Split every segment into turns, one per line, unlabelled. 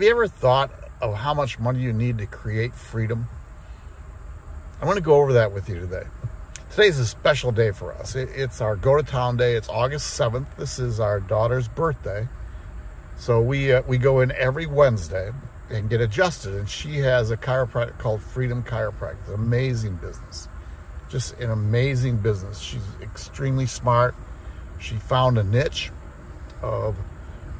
Have you ever thought of how much money you need to create freedom? I'm going to go over that with you today. Today's a special day for us. It's our go to town day. It's August 7th. This is our daughter's birthday. So we uh, we go in every Wednesday and get adjusted. And she has a chiropractor called Freedom Chiropractic. An amazing business. Just an amazing business. She's extremely smart. She found a niche of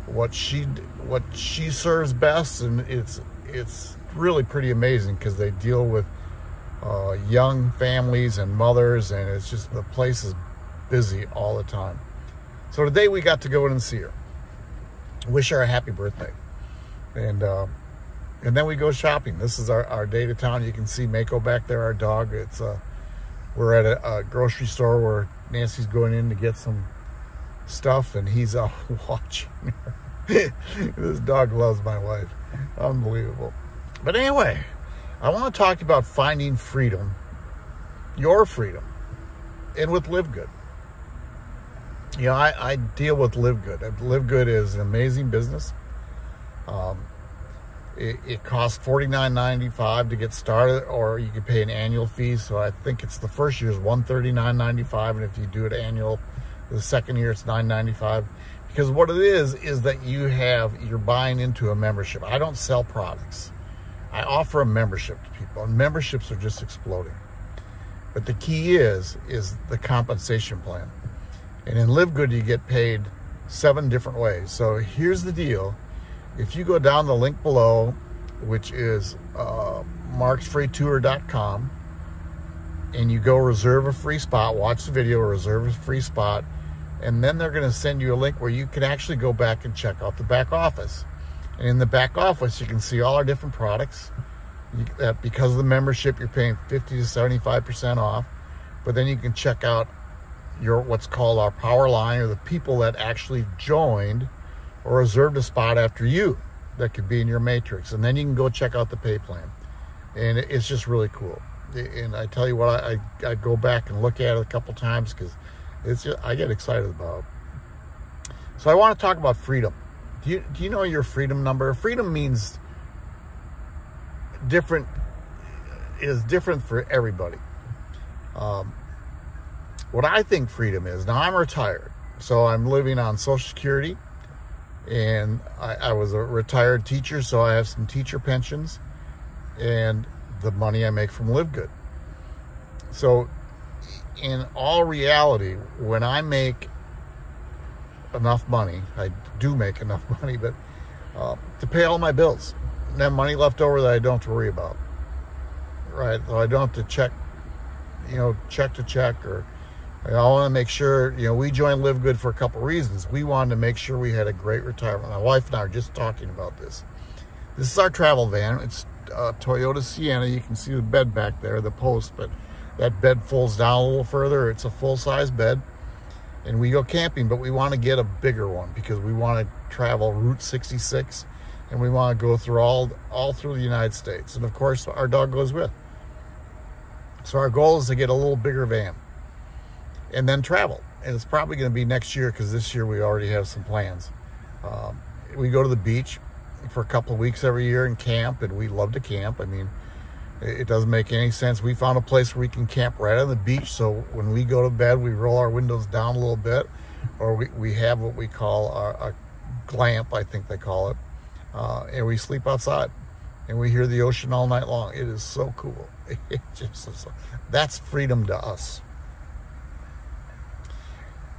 what she what she serves best, and it's it's really pretty amazing because they deal with uh, young families and mothers, and it's just the place is busy all the time. So today we got to go in and see her, wish her a happy birthday, and uh, and then we go shopping. This is our, our day to town. You can see Mako back there, our dog. It's uh, we're at a, a grocery store where Nancy's going in to get some stuff, and he's out watching her. this dog loves my wife. Unbelievable. But anyway, I want to talk about finding freedom, your freedom, and with Live Good. You know, I, I deal with Live Good. Live Good is an amazing business. Um, it, it costs forty nine ninety five to get started, or you can pay an annual fee. So I think it's the first year is one thirty nine ninety five, and if you do it annual, the second year it's nine ninety five. Because what it is, is that you have, you're buying into a membership. I don't sell products. I offer a membership to people, and memberships are just exploding. But the key is, is the compensation plan. And in Live Good, you get paid seven different ways. So here's the deal. If you go down the link below, which is uh, marksfreetour.com, and you go reserve a free spot, watch the video, reserve a free spot, and then they're going to send you a link where you can actually go back and check out the back office. And in the back office, you can see all our different products. You, that because of the membership, you're paying 50 to 75% off. But then you can check out your what's called our power line or the people that actually joined or reserved a spot after you that could be in your matrix. And then you can go check out the pay plan. And it's just really cool. And I tell you what, I, I go back and look at it a couple times because it's just, I get excited about. So I want to talk about freedom. Do you do you know your freedom number? Freedom means different is different for everybody. Um, what I think freedom is now, I'm retired, so I'm living on Social Security, and I, I was a retired teacher, so I have some teacher pensions, and the money I make from Live Good. So in all reality, when I make enough money, I do make enough money, but uh, to pay all my bills, and have money left over that I don't have to worry about, right? So I don't have to check, you know, check to check, or I want to make sure, you know, we joined Live Good for a couple reasons. We wanted to make sure we had a great retirement. My wife and I are just talking about this. This is our travel van. It's a Toyota Sienna. You can see the bed back there, the post, but that bed folds down a little further. It's a full-size bed. And we go camping, but we want to get a bigger one because we want to travel Route 66 and we want to go through all all through the United States. And of course, our dog goes with. So our goal is to get a little bigger van and then travel. And it's probably going to be next year because this year we already have some plans. Um, we go to the beach for a couple of weeks every year and camp, and we love to camp. I mean, it doesn't make any sense. We found a place where we can camp right on the beach. So when we go to bed, we roll our windows down a little bit, or we, we have what we call a, a glamp, I think they call it, uh, and we sleep outside, and we hear the ocean all night long. It is so cool. Just that's freedom to us.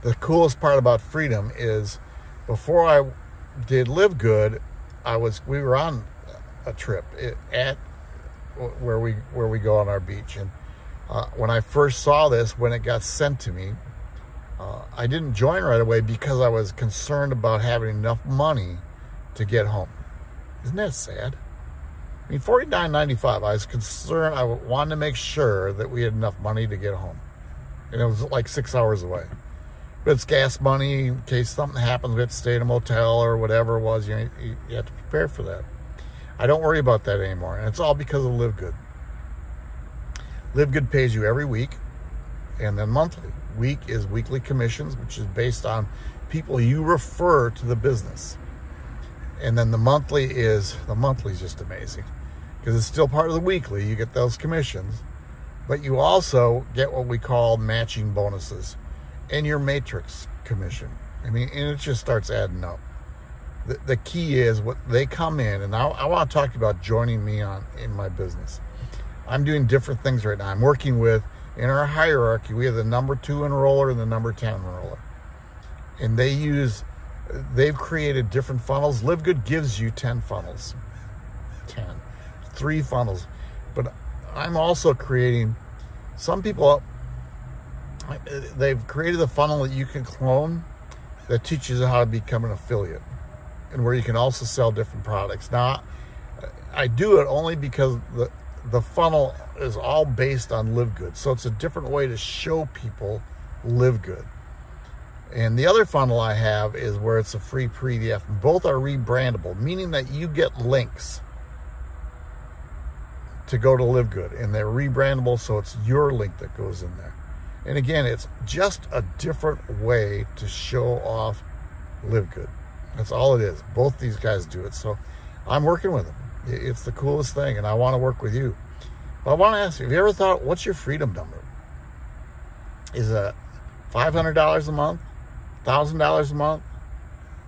The coolest part about freedom is, before I did live good, I was we were on a trip at where we where we go on our beach. And uh, when I first saw this, when it got sent to me, uh, I didn't join right away because I was concerned about having enough money to get home. Isn't that sad? I mean, forty nine ninety five. I was concerned. I wanted to make sure that we had enough money to get home, and it was like six hours away. But it's gas money in case something happens. We have to stay in a motel or whatever it was. You, you, you have to prepare for that. I don't worry about that anymore. And it's all because of Live Good. Live Good pays you every week and then monthly. Week is weekly commissions, which is based on people you refer to the business. And then the monthly is, the monthly is just amazing because it's still part of the weekly. You get those commissions, but you also get what we call matching bonuses and your matrix commission. I mean, and it just starts adding up. The, the key is what they come in, and I, I want to talk about joining me on in my business. I'm doing different things right now. I'm working with in our hierarchy. We have the number two enroller and the number ten enroller, and they use. They've created different funnels. Live Good gives you ten funnels, ten, three funnels, but I'm also creating. Some people they've created a funnel that you can clone that teaches you how to become an affiliate and where you can also sell different products. Now, I do it only because the the funnel is all based on live good. So it's a different way to show people live good. And the other funnel I have is where it's a free PDF. Both are rebrandable, meaning that you get links to go to live good and they're rebrandable so it's your link that goes in there. And again, it's just a different way to show off live good. That's all it is. Both these guys do it. So I'm working with them. It's the coolest thing, and I want to work with you. But I want to ask you, have you ever thought, what's your freedom number? Is it $500 a month? $1,000 a month?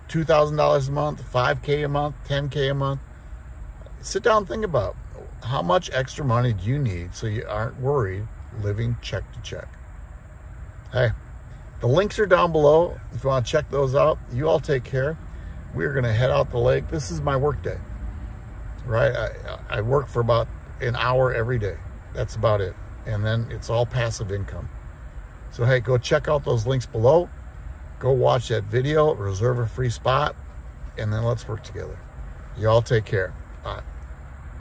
$2,000 a month? 5K a month? 10K a month? Sit down and think about how much extra money do you need so you aren't worried living check to check. Hey, the links are down below if you want to check those out. You all take care. We're going to head out the lake. This is my work day, right? I, I work for about an hour every day. That's about it. And then it's all passive income. So, hey, go check out those links below. Go watch that video, reserve a free spot, and then let's work together. You all take care. Bye.